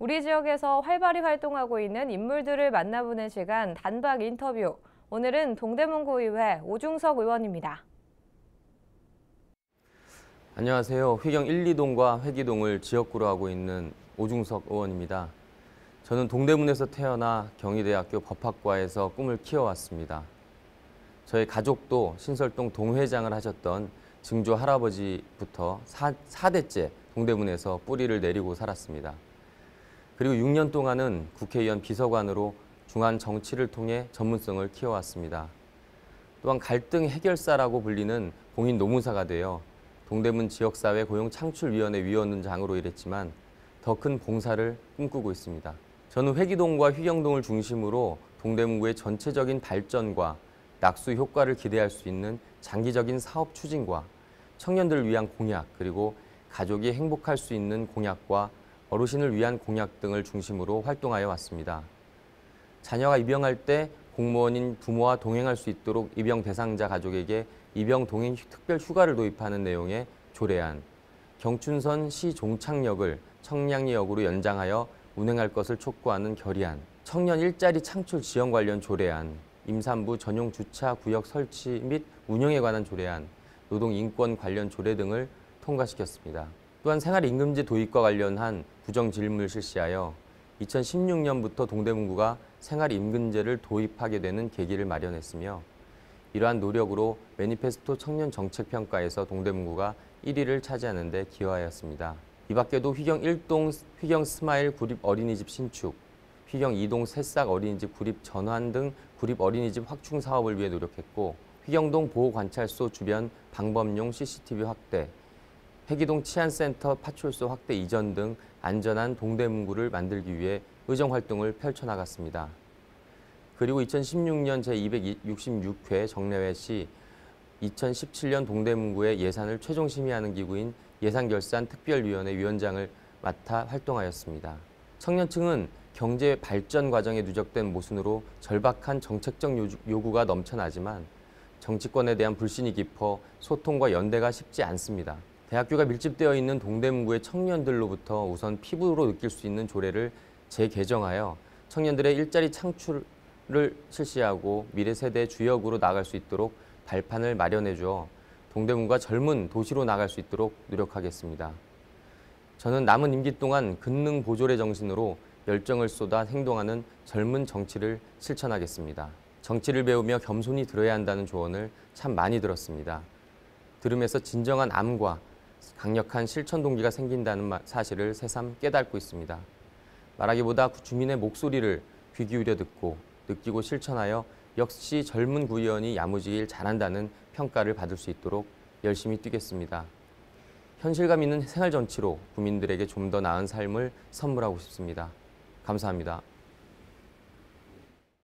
우리 지역에서 활발히 활동하고 있는 인물들을 만나보는 시간 단박 인터뷰. 오늘은 동대문구의회 오중석 의원입니다. 안녕하세요. 휘경 1, 2동과 회기동을 지역구로 하고 있는 오중석 의원입니다. 저는 동대문에서 태어나 경희대학교 법학과에서 꿈을 키워왔습니다. 저희 가족도 신설동 동회장을 하셨던 증조 할아버지부터 4, 4대째 동대문에서 뿌리를 내리고 살았습니다. 그리고 6년 동안은 국회의원 비서관으로 중한 정치를 통해 전문성을 키워왔습니다. 또한 갈등 해결사라고 불리는 공인 노무사가 되어 동대문 지역사회 고용 창출위원회 위원장으로 일했지만 더 큰 봉사를 꿈꾸고 있습니다. 저는 회기동과 휘경동을 중심으로 동대문구의 전체적인 발전과 낙수 효과를 기대할 수 있는 장기적인 사업 추진과 청년들을 위한 공약 그리고 가족이 행복할 수 있는 공약과 어르신을 위한 공약 등을 중심으로 활동하여 왔습니다. 자녀가 입영할 때 공무원인 부모와 동행할 수 있도록 입영 대상자 가족에게 입영 동행 특별 휴가를 도입하는 내용의 조례안, 경춘선 시 종착역을 청량리역으로 연장하여 운행할 것을 촉구하는 결의안, 청년 일자리 창출 지원 관련 조례안, 임산부 전용 주차 구역 설치 및 운영에 관한 조례안, 노동 인권 관련 조례 등을 통과시켰습니다. 또한 생활임금제 도입과 관련한 구정 질문을 실시하여 2016년부터 동대문구가 생활임금제를 도입하게 되는 계기를 마련했으며 이러한 노력으로 매니페스토 청년 정책 평가에서 동대문구가 1위를 차지하는 데 기여하였습니다. 이 밖에도 휘경 1동 휘경 스마일 구립 어린이집 신축, 휘경 2동 새싹 어린이집 구립 전환 등 구립 어린이집 확충 사업을 위해 노력했고 휘경동 보호관찰소 주변 방범용 CCTV 확대, 회기동 치안센터 파출소 확대 이전 등 안전한 동대문구를 만들기 위해 의정 활동을 펼쳐나갔습니다. 그리고 2016년 제266회 정례회 시 2017년 동대문구의 예산을 최종 심의하는 기구인 예산결산 특별위원회 위원장을 맡아 활동하였습니다. 청년층은 경제 발전 과정에 누적된 모순으로 절박한 정책적 요구가 넘쳐나지만 정치권에 대한 불신이 깊어 소통과 연대가 쉽지 않습니다. 대학교가 밀집되어 있는 동대문구의 청년들로부터 우선 피부로 느낄 수 있는 조례를 재개정하여 청년들의 일자리 창출을 실시하고 미래 세대의 주역으로 나갈 수 있도록 발판을 마련해 주어 동대문과 젊은 도시로 나갈 수 있도록 노력하겠습니다. 저는 남은 임기 동안 근능 보조의 정신으로 열정을 쏟아 행동하는 젊은 정치를 실천하겠습니다. 정치를 배우며 겸손히 들어야 한다는 조언을 참 많이 들었습니다. 들으면서 진정한 암과 강력한 실천 동기가 생긴다는 사실을 새삼 깨닫고 있습니다. 말하기보다 주민의 목소리를 귀 기울여 듣고 느끼고 실천하여 역시 젊은 구의원이 야무지길 잘한다는 평가를 받을 수 있도록 열심히 뛰겠습니다. 현실감 있는 생활 정치로 국민들에게 좀 더 나은 삶을 선물하고 싶습니다. 감사합니다.